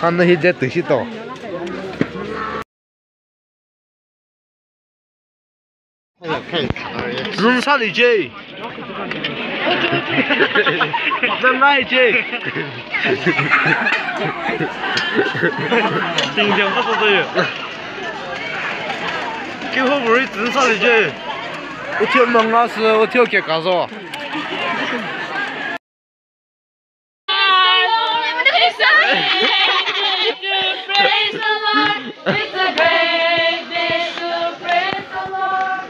ăn nó hít chết từ xít tổ dùng sao đi chơi dân lai chơi tình trạng không có gì kêu không phải dùng sao đi chơi 我跳门老师，我跳给干啥？It's a great day to praise the Lord.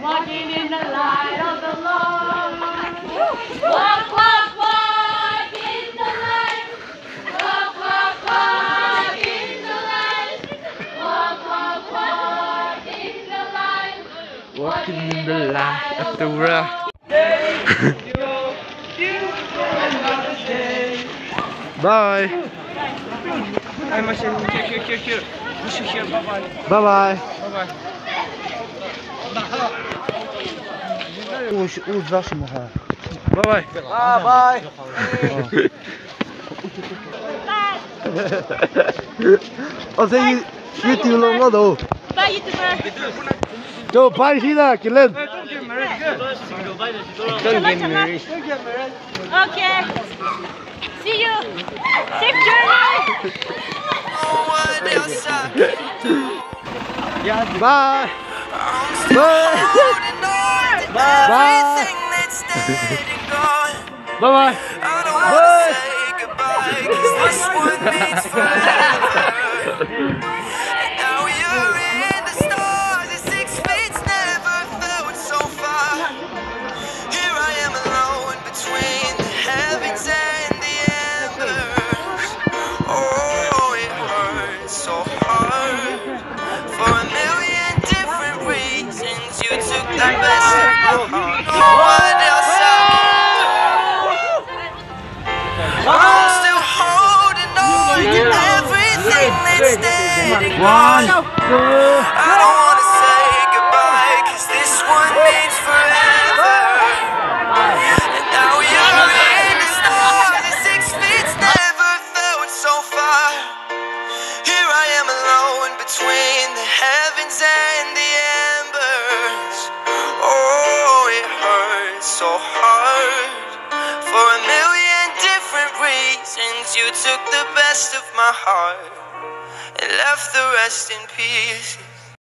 Walking in the light of the Lord. Walk, walk, walk in the light. Walk, walk, walk in the light. Walk, walk, walk in the light. Walking in the light of the world. Bye. Hey, Marcel, hier, hier, hier, hier. Hier, bye bye. Bye bye. Bye bye. Уж уж ваши муха. Бай бай. Бай бай. Озе YouTube bye, до. Бай YouTube. До бай. Okay. See you. Safe journey. Bye. Bye. Bye. Bye. Bye. Bye. Bye. Hard for a million different reasons. You took the best of my heart. What else I I'm still holding on to everything that's dead and gone. Alone between the heavens and the embers. Oh, it hurts so hard. For a million different reasons, you took the best of my heart and left the rest in pieces.